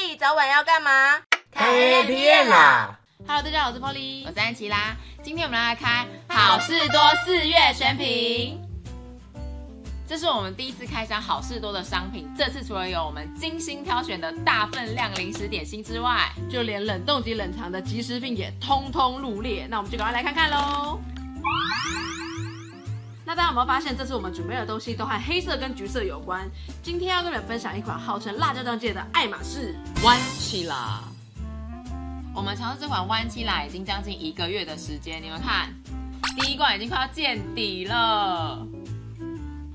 Polly，早晚要干嘛？开 A 片啦！Hello，大家好，我是 Polly，我是安琪拉。今天我们来开好事多四月选品，这是我们第一次开箱好事多的商品。这次除了有我们精心挑选的大分量零食点心之外，就连冷冻及冷藏的即食品也通通入列。那我们就赶快来看看喽。那大家有没有发现，这次我们准备的东西都和黑色跟橘色有关？今天要跟你们分享一款号称辣椒酱界的爱马仕弯起啦。我们尝试这款弯起啦已经将近一个月的时间，你们看，第一罐已经快要见底了。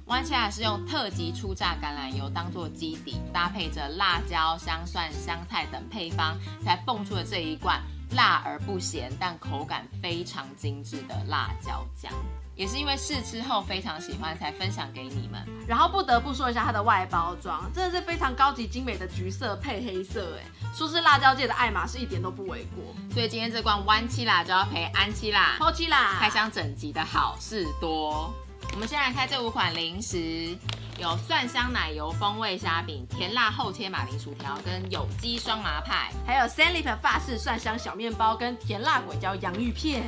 弯起来是用特级初榨橄榄油当做基底，搭配着辣椒、香蒜、香菜等配方，才蹦出了这一罐辣而不咸，但口感非常精致的辣椒酱。也是因为试吃后非常喜欢，才分享给你们。然后不得不说一下它的外包装，真的是非常高级精美的橘色配黑色，哎，说是辣椒界的爱马仕一点都不为过。所以今天这罐弯七啦就要陪安七啦、抛弃啦，开箱整集的好事多。我们先来开这五款零食，有蒜香奶油风味虾饼、甜辣厚切马铃薯条跟有机双麻派。还有 Sanlip 法式蒜香小面包跟甜辣鬼椒洋芋片。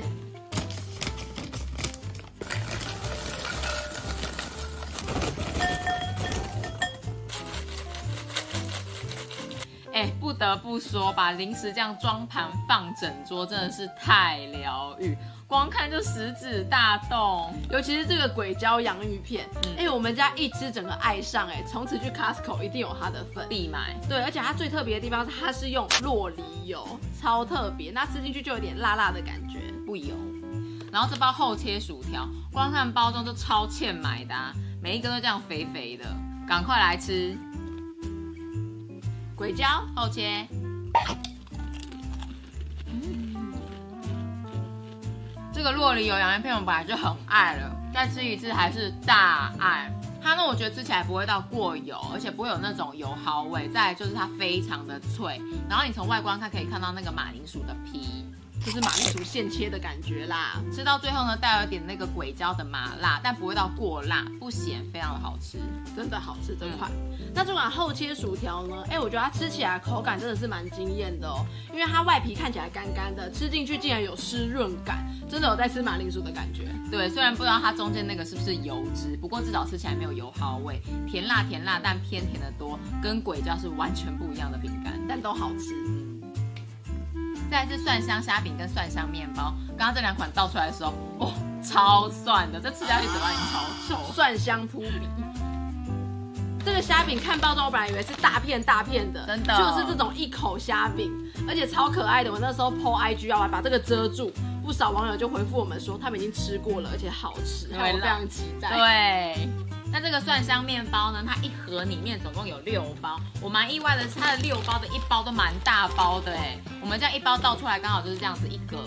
得不说，把零食这样装盘放整桌真的是太疗愈，光看就食指大动。尤其是这个鬼椒洋芋片，哎、我们家一吃整个爱上，哎，从此去 Costco 一定有它的份。必买。对，而且它最特别的地方是它是用洛梨油，超特别，那吃进去就有点辣辣的感觉。不油。然后这包厚切薯条，光看包装就超欠买的、啊，每一根都这样肥肥的，赶快来吃鬼椒，厚切。这个洛梨油洋芋片我本来就很爱了，再吃一次还是大爱。它呢，我觉得吃起来不会到过油，而且不会有那种油耗味。再来就是它非常的脆，然后你从外观它可以看到那个马铃薯的皮，就是马铃薯现切的感觉啦。吃到最后呢，带有一点那个鬼椒的麻辣，但不会到过辣，不咸，非常的好吃。真的好吃这款。那这款厚切薯条呢？哎、我觉得它吃起来口感真的是蛮惊艳的哦，因为它外皮看起来干干的，吃进去竟然有湿润感，真的有在吃马铃薯的感觉。对，虽然不知道它中间那个是不是油脂，不过至少吃起来没有油耗味，甜辣甜辣，但偏甜的多，跟鬼椒是完全不一样的饼干。但都好吃。再来是蒜香虾饼跟蒜香面包，刚刚这两款倒出来的时候，哦、超蒜的，这吃下去嘴巴已经超臭。蒜香扑鼻。这个虾饼看包装，我本来以为是大片大片的，真的就是这种一口虾饼，而且超可爱的。我那时候 PO IG 要来把这个遮住，不少网友就回复我们说他们已经吃过了，而且好吃，我非常期待。对，那这个蒜香面包呢？它一盒里面总共有六包，我蛮意外的是它的六包的一包都蛮大包的哎，我们这样一包倒出来刚好就是这样子一格，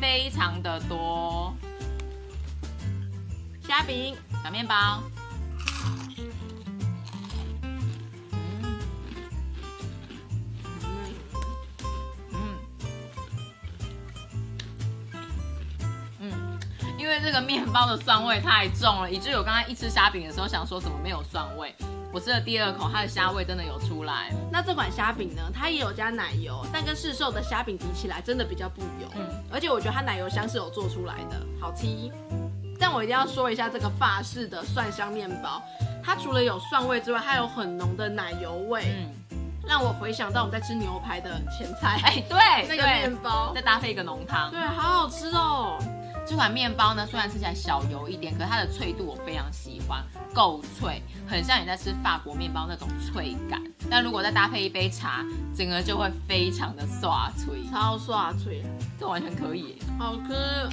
非常的多。虾饼，小面包，为这个面包的蒜味太重了，以至于我刚才一吃虾饼的时候想说怎么没有蒜味，我吃了第二口，它的虾味真的有出来。那这款虾饼呢，它也有加奶油，但跟市售的虾饼比起来，真的比较不油。嗯而且我觉得它奶油香是有做出来的，好吃。但我一定要说一下这个法式的蒜香面包，它除了有蒜味之外，它有很浓的奶油味，嗯，让我回想到我们在吃牛排的前菜，哎，对，那个面包再，搭配一个浓汤。对，好好吃哦。这款面包呢，虽然吃起来小油一点，可是它的脆度我非常喜欢，够脆，很像你在吃法国面包那种脆感。但如果再搭配一杯茶，整个就会非常的刷脆，超刷脆，这完全可以。好吃。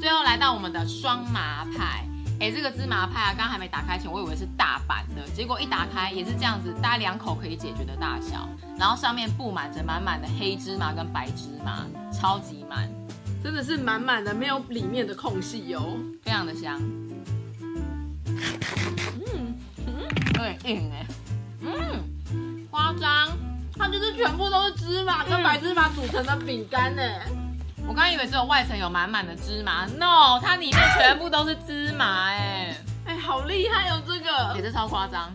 最后来到我们的双麻派，哎，这个芝麻派啊，刚刚还没打开前，我以为是大版的，结果一打开也是这样子，大概两口可以解决的大小，然后上面布满着满满的黑芝麻跟白芝麻，超级满，真的是满满的，没有里面的空隙哦。非常的香。嗯，有点硬哎，嗯，夸张。它就是全部都是芝麻跟白芝麻组成的饼干呢。我刚以为只有外层有满满的芝麻，no，它里面全部都是芝麻哎，哎，好厉害哦，这个也是超夸张。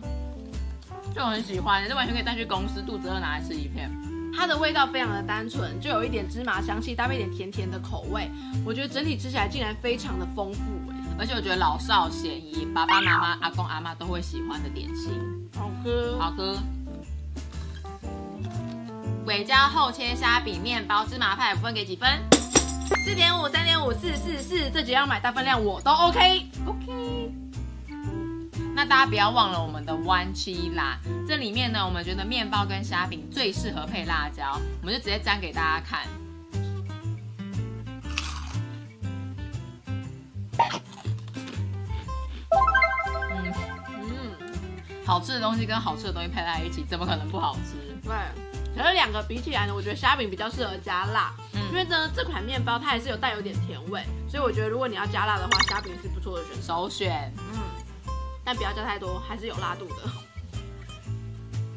就很喜欢，这完全可以带去公司，肚子饿拿来吃一片。它的味道非常的单纯，就有一点芝麻香气，搭配一点甜甜的口味。我觉得整体吃起来竟然非常的丰富哎，而且我觉得老少咸宜，爸爸妈妈、阿公阿妈都会喜欢的点心，好喝，好喝。鬼椒厚切虾饼面包芝麻派，分给几分？四点五、三点五、四四四，这几样买大分量我都 OK OK。那大家不要忘了我们的弯七辣，这里面呢，我们觉得面包跟虾饼最适合配辣椒，我们就直接沾给大家看。嗯嗯，好吃的东西跟好吃的东西配在一起，怎么可能不好吃？对，可是两个比起来呢，我觉得虾饼比较适合加辣，因为呢这款面包它还是有带有点甜味，所以我觉得如果你要加辣的话，虾饼是不错的选择。首选。嗯，但不要加太多，还是有辣度的。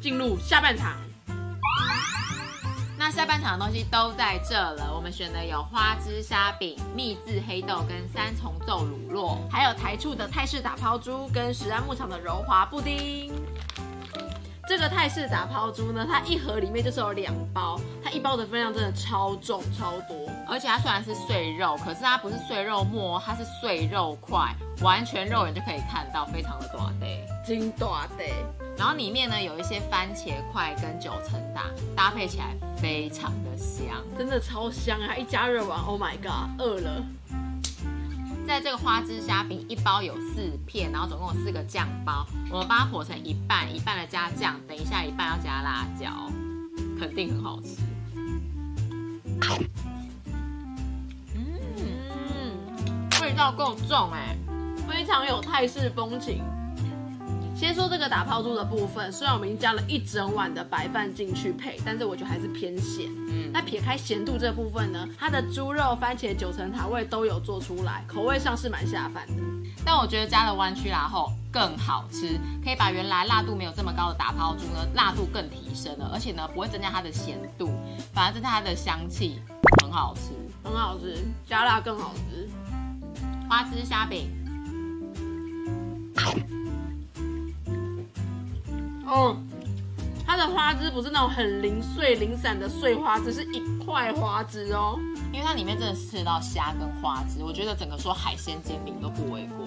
进入下半场，那下半场的东西都在这了。我们选的有花枝虾饼、秘制黑豆跟三重奏乳酪，还有台醋的泰式打抛猪跟石安牧场的柔滑布丁。这个泰式打抛猪呢，它一盒里面就是有两包，它一包的分量真的超重超多，而且它虽然是碎肉，可是它不是碎肉末，它是碎肉块，完全肉眼就可以看到，非常的大的，金大的。然后里面呢有一些番茄块跟九层塔，搭配起来非常的香，真的超香啊！一加热完，Oh my god，饿了。在这个花枝虾饼一包有四片，然后总共有四个酱包，我们把它剖成一半，一半的加酱，等一下一半要加辣椒，肯定很好吃。道够重哎，非常有泰式风情。先说这个打抛猪的部分，虽然我们已经加了一整碗的白饭进去配，但是我觉得还是偏咸。嗯，那撇开咸度这部分呢，它的猪肉、番茄、九层塔味都有做出来，口味上是蛮下饭的。但我觉得加了弯曲辣后更好吃，可以把原来辣度没有这么高的打抛猪呢，辣度更提升了，而且呢不会增加它的咸度，反而增加它的香气，很好吃，很好吃，加辣更好吃。花枝虾饼。哦，它的花枝不是那种很零碎零散的碎花枝，是一块花枝哦。因为它里面真的吃到虾跟花枝，我觉得整个说海鲜煎饼都不为过。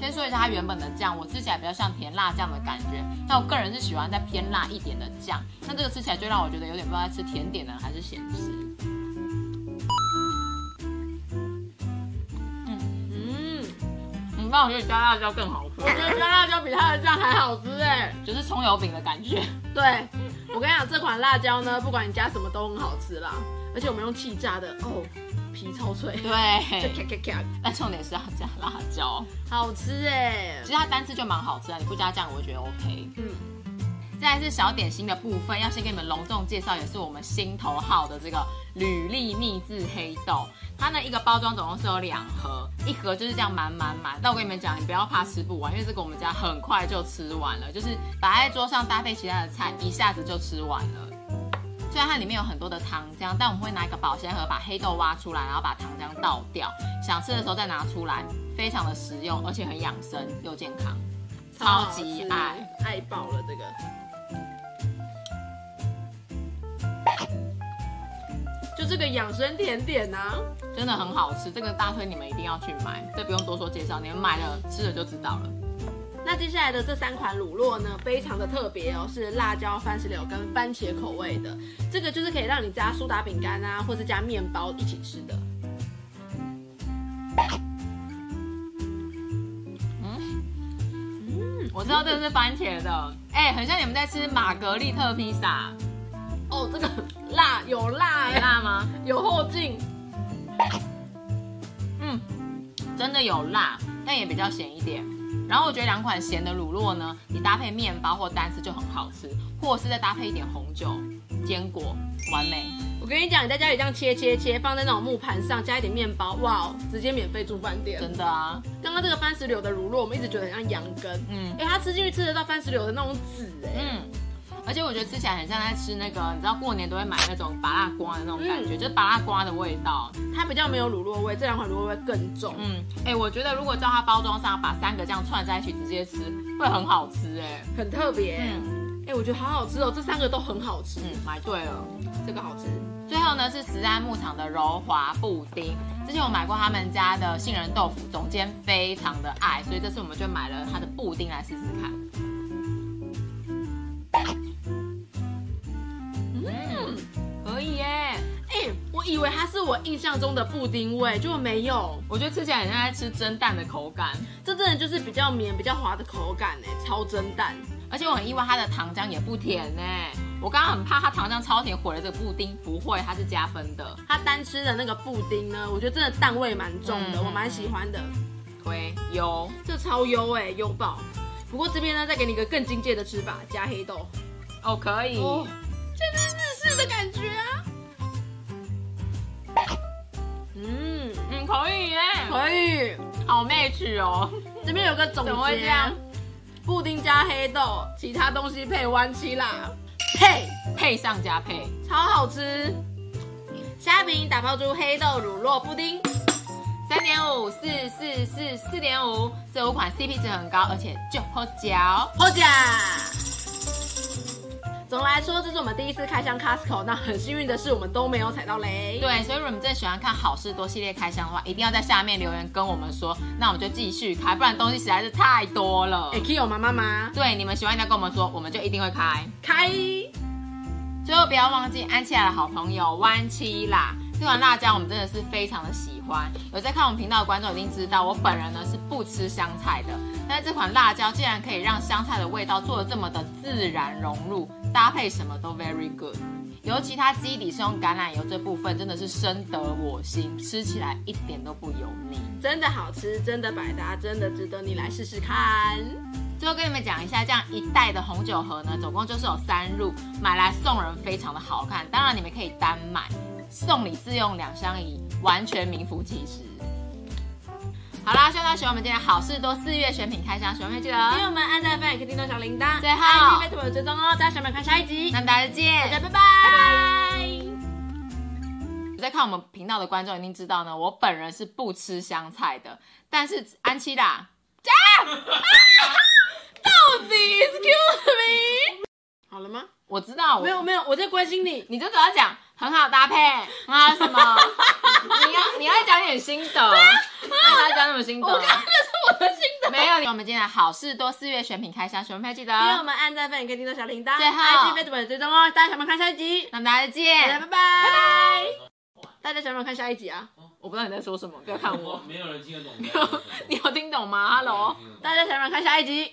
先说一下它原本的酱，我吃起来比较像甜辣酱的感觉。但我个人是喜欢再偏辣一点的酱，那这个吃起来就让我觉得有点不知道在吃甜点呢还是咸食。你帮我觉得加辣椒更好吃。我觉得加辣椒比它的酱还好吃哎，就是葱油饼的感觉。对，我跟你讲，这款辣椒呢，不管你加什么都很好吃啦。而且我们用气炸的哦，皮超脆，对，就咔咔咔。但重点是要加辣椒，好吃哎。其实它单吃就蛮好吃啊，你不加酱，我觉得 OK。嗯。再来是小点心的部分，要先给你们隆重介绍，也是我们心头好的这个履历秘制黑豆。它呢一个包装总共是有两盒，一盒就是这样满满满。但我跟你们讲，你不要怕吃不完，因为这个我们家很快就吃完了，就是摆在桌上搭配其他的菜，一下子就吃完了。虽然它里面有很多的糖浆，但我们会拿一个保鲜盒把黑豆挖出来，然后把糖浆倒掉，想吃的时候再拿出来，非常的实用，而且很养生又健康，超级爱爱爆了这个。就这个养生甜点呢，真的很好吃，这个大推你们一定要去买，这不用多说介绍，你们买了吃了就知道了。那接下来的这三款乳酪呢，非常的特别哦，是辣椒、番石榴跟番茄口味的，这个就是可以让你加苏打饼干啊，或是加面包一起吃的。嗯嗯，我知道这个是番茄的，哎，很像你们在吃玛格丽特披萨。哦，这个辣有辣有辣吗？有后劲。嗯，真的有辣，但也比较咸一点。然后我觉得两款咸的乳酪呢，你搭配面包或单吃就很好吃，或者是再搭配一点红酒、坚果，完美。我跟你讲，你在家里这样切切切，放在那种木盘上，加一点面包，哇，直接免费住饭店。真的啊！刚刚这个番石榴的乳酪，我们一直觉得很像羊羹，嗯，哎，它吃进去吃得到番石榴的那种籽，哎，嗯。而且我觉得吃起来很像在吃那个，你知道过年都会买那种拔辣瓜的那种感觉，就是拔辣瓜的味道。它比较没有乳酪味，这两款乳酪味更重。嗯，哎，我觉得如果照它包装上把三个这样串在一起直接吃，会很好吃，哎，很特别。嗯，哎、我觉得好好吃哦，这三个都很好吃。嗯，买对了。这个好吃，最后呢是石安牧场的柔滑布丁，之前我买过他们家的杏仁豆腐，总监非常的爱，所以这次我们就买了它的布丁来试试看。为它是我印象中的布丁味，结果没有，我觉得吃起来很像在吃蒸蛋的口感，这真的就是比较绵、比较滑的口感哎，超蒸蛋。而且我很意外它的糖浆也不甜呢。我刚刚很怕它糖浆超甜毁了这个布丁，不会，它是加分的。它单吃的那个布丁呢，我觉得真的蛋味蛮重的，嗯我蛮喜欢的。推油，这超优哎，优爆。不过这边呢，再给你一个更精简的吃法，加黑豆。哦，可以。哦，这是日式的感觉可以耶，可以。好 match 哦。这边有个总结，怎么会这样？布丁加黑豆，其他东西配弯七啦，配配上加配，超好吃。虾饼打泡出黑豆乳酪布丁，三点五，四四四四点五，这五款 CP 值很高，而且就好嚼。获奖。总的来说，这是我们第一次开箱 Costco，那很幸运的是，我们都没有踩到雷。对，所以如果你们真的喜欢看好事多系列开箱的话，一定要在下面留言跟我们说，那我们就继续开，不然东西实在是太多了哎。，Kyo 妈妈吗对，你们喜欢一定要跟我们说，我们就一定会开。开，最后不要忘记安琪拉的好朋友弯七啦，这款辣椒我们真的是非常的喜欢。有在看我们频道的观众一定知道，我本人呢是不吃香菜的，但是这款辣椒竟然可以让香菜的味道做的这么的自然融入，搭配什么都 very good。尤其它基底是用橄榄油这部分，真的是深得我心，吃起来一点都不油腻。真的好吃，真的百搭，真的值得你来试试看。最后跟你们讲一下，这样一袋的红酒盒呢，总共就是有三入，买来送人非常的好看。当然你们可以单买，送礼自用两相宜，完全名副其实。好啦，希望大家喜欢我们今天的好事多四月选品开箱，喜欢记因为得，我们按赞、分享、可以叮咚小铃铛，最后 IG、Facebook 有追踪哦。大家想不想看下一集？那么大家再见，大家拜拜。拜在看我们频道的观众一定知道呢，我本人是不吃香菜的，但是安琪拉 到底 Excuse me？好了吗？我知道，我没有没有，我在关心你。你就只要讲很好搭配，很好什么？你要你要讲点心得，那他讲什么心得？我刚刚那是我的心得。没有，我们今天的好事多四月选品开箱，选配记得因为我们按赞、分享、可以叮咚小铃铛，最后 IG、Facebook 有追踪哦。大家想不想看下一集？那大家再大家见拜。拜。拜拜。大家想不想看下一集啊？我不知道你在说什么，不要看我。没有人听得懂。你有听懂吗？Hello。大家想不想看下一集？